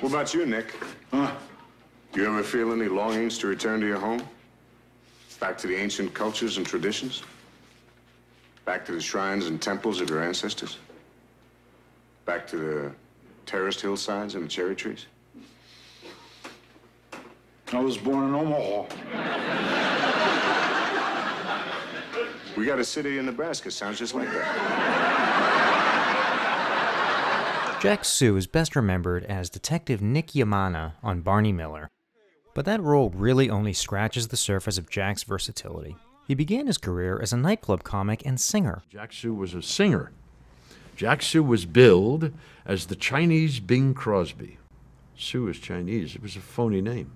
What about you, Nick? Huh? Do you ever feel any longings to return to your home? Back to the ancient cultures and traditions? Back to the shrines and temples of your ancestors? Back to the terraced hillsides and the cherry trees? I was born in Omaha. We got a city in Nebraska. Sounds just like that. Jack Soo is best remembered as Detective Nick Yemana on Barney Miller. But that role really only scratches the surface of Jack's versatility. He began his career as a nightclub comic and singer. Jack Soo was a singer. Jack Soo was billed as the Chinese Bing Crosby. Soo is Chinese. It was a phony name.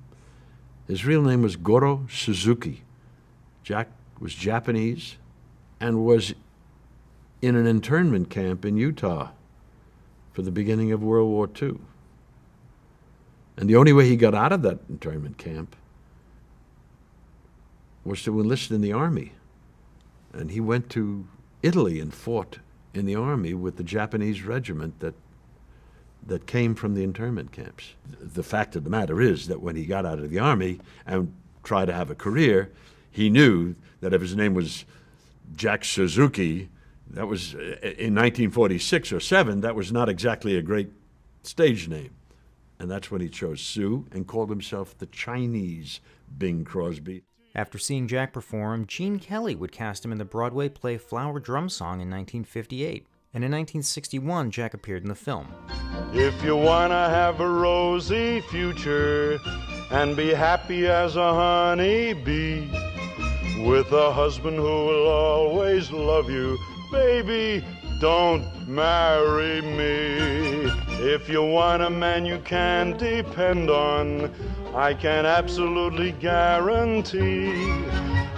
His real name was Goro Suzuki. Jack was Japanese and was in an internment camp in Utah for the beginning of World War II. And the only way he got out of that internment camp was to enlist in the army. And he went to Italy and fought in the army with the Japanese regiment that that came from the internment camps. The fact of the matter is that when he got out of the army and tried to have a career, he knew that if his name was Jack Suzuki, that was uh, in 1946 or 7, that was not exactly a great stage name. And that's when he chose Soo and called himself the Chinese Bing Crosby. After seeing Jack perform, Gene Kelly would cast him in the Broadway play Flower Drum Song in 1958. And in 1961, Jack appeared in the film. If you wanna have a rosy future and be happy as a honeybee, with a husband who will always love you, baby, don't marry me. If you want a man you can depend on, I can absolutely guarantee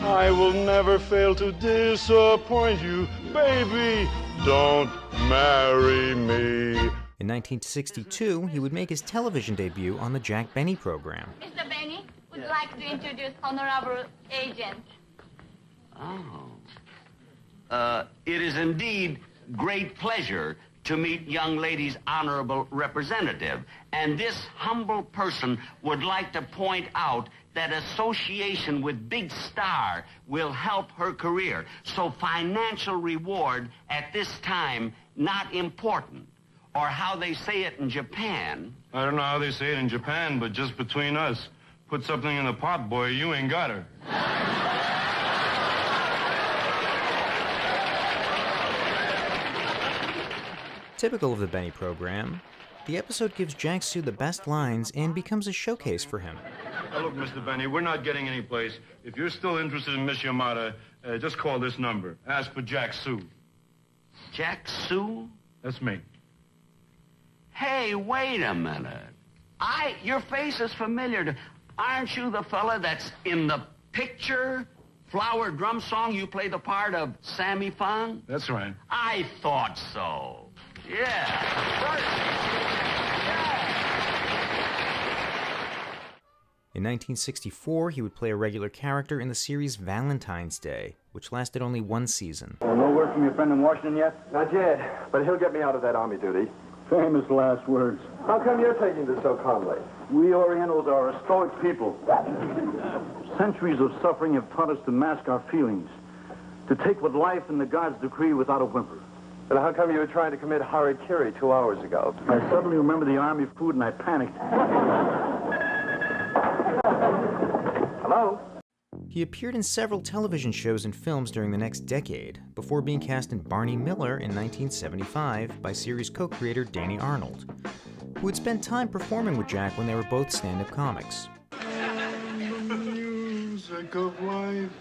I will never fail to disappoint you, baby. Don't marry me. In 1962, he would make his television debut on the Jack Benny program. Mr. Benny would like to introduce Honorable Agent. Oh. Uh, it is indeed great pleasure to meet young lady's honorable representative. And this humble person would like to point out that association with Big Star will help her career. So financial reward at this time, not important. Or how they say it in Japan. I don't know how they say it in Japan, but just between us, put something in the pot, boy, you ain't got her. Typical of the Benny program, the episode gives Jack Soo the best lines and becomes a showcase for him. Now, look, Mr. Benny, we're not getting any place. If you're still interested in Miss Yamada, uh, just call this number. Ask for Jack Soo. Jack Soo? That's me. Hey, wait a minute. I, your face is familiar. To, aren't you the fella that's in the picture? Flower drum song, you play the part of Sammy Fong? That's right. I thought so. Yeah. In 1964, he would play a regular character in the series Valentine's Day, which lasted only one season. Well, no word from your friend in Washington yet? Not yet, but he'll get me out of that army duty. Famous last words. How come you're taking this so calmly? We Orientals are a stoic people. Centuries of suffering have taught us to mask our feelings, to take what life and the gods decree without a whimper. And how come you were trying to commit harikiri two hours ago? I suddenly remembered the army food and I panicked. Hello? He appeared in several television shows and films during the next decade, before being cast in Barney Miller in 1975 by series co creator Danny Arnold, who had spent time performing with Jack when they were both stand up comics. The music of life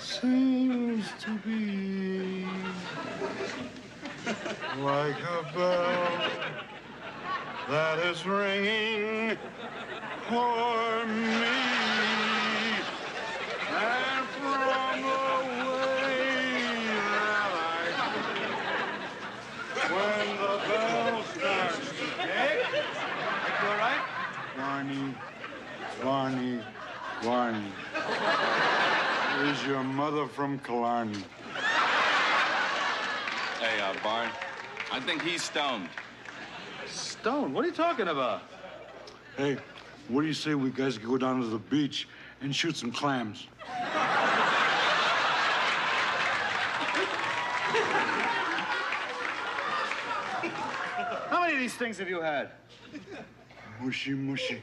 seems to be like a bell that is ringing for me. And from the way that I when the bell starts to tick, you all right? Barney, Barney, Barney. Is your mother from Killarney? Hey, uh, Barn, I think he's stoned. Stoned? What are you talking about? Hey, what do you say we guys go down to the beach and shoot some clams? How many of these things have you had? Mushy, mushy.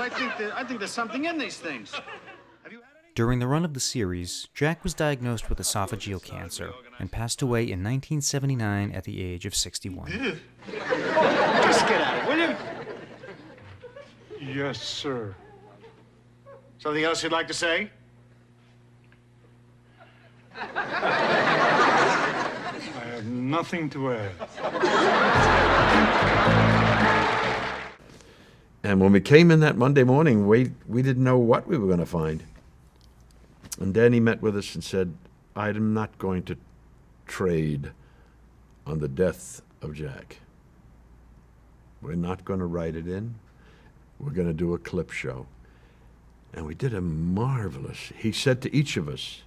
I think that, I think there's something in these things. During the run of the series, Jack was diagnosed with esophageal cancer and passed away in 1979 at the age of 61. Just get at it, will you? Yes, sir. Something else you'd like to say? I have nothing to add. And when we came in that Monday morning, we, we didn't know what we were going to find. And then he met with us and said, I'm not going to trade on the death of Jack. We're not going to write it in. We're going to do a clip show. And we did a marvelous. He said to each of us,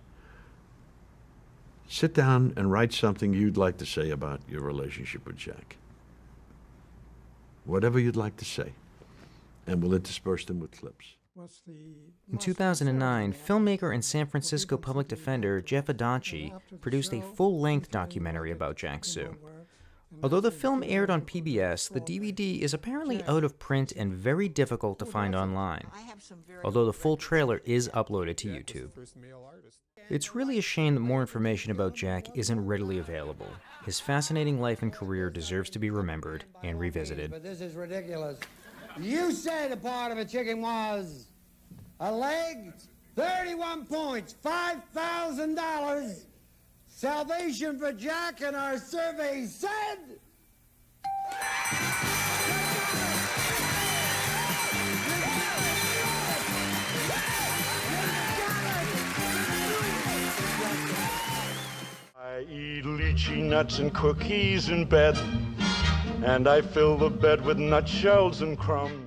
sit down and write something you'd like to say about your relationship with Jack. Whatever you'd like to say. And we'll intersperse them with clips. In 2009, filmmaker and San Francisco public defender Jeff Adachi produced a full length documentary about Jack Soo. Although the film aired on PBS, the DVD is apparently out of print and very difficult to find online, although the full trailer is uploaded to YouTube. It's really a shame that more information about Jack isn't readily available. His fascinating life and career deserves to be remembered and revisited. But this is ridiculous. You said a part of a chicken was a leg, 31 points, $5,000. Salvation for Jack, and our survey said. I eat lychee nuts and cookies in bed, and I fill the bed with nutshells and crumbs.